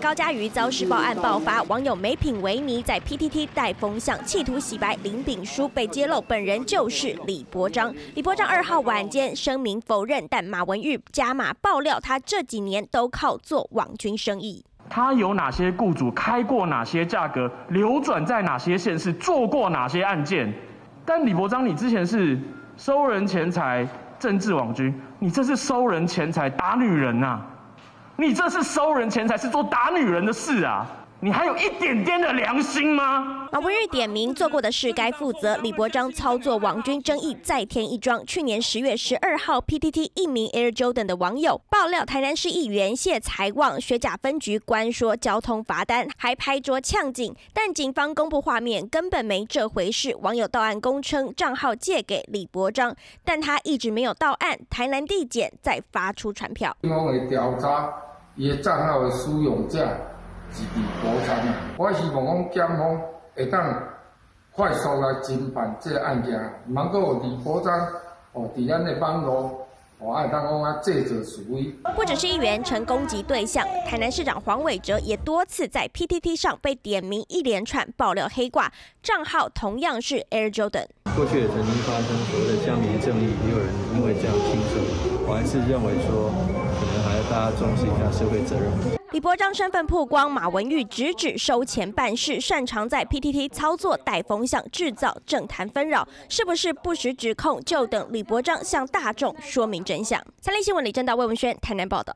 高嘉瑜遭施暴案爆发，网友美品维尼在 PTT 带风向，企图洗白林炳书，被揭露本人就是李伯章。李伯章二号晚间声明否认，但马文玉加码爆料，他这几年都靠做网军生意。他有哪些雇主，开过哪些价格，流转在哪些县市，做过哪些案件？但李伯章，你之前是收人钱财、政治网军，你这是收人钱财打女人呐！你这是收人钱财，是做打女人的事啊！你还有一点点的良心吗？马文玉点名做过的事该负责。李伯章操作网军争议再添一桩。去年十月十二号，PTT 一名 Air Jordan 的网友爆料，台南市议员谢财旺学甲分局官说交通罚单，还拍桌呛警，但警方公布画面根本没这回事。网友到案公称账号借给李伯章，但他一直没有到案。台南地检再发出传票，因为调查伊账号的使用者。是李伯章啊！我希望讲检方会当快速来侦办这个案件，唔通个李国章哦，伫咱的网络我，爱当讲啊，制造示威。不只是议员成攻击对象，台南市长黄伟哲也多次在 PTT 上被点名，一连串爆料黑挂账号，同样是 Air Jordan。过去也曾经发生所谓的乡民正义，也有人因为这样轻生。我还是认为说，可能还要大家重视一下社会责任。李伯章身份曝光，马文玉直指收钱办事，擅长在 PTT 操作带风向，制造政坛纷扰，是不是不实指控？就等李伯章向大众说明真相。三立新闻李政道、魏文轩台南报道。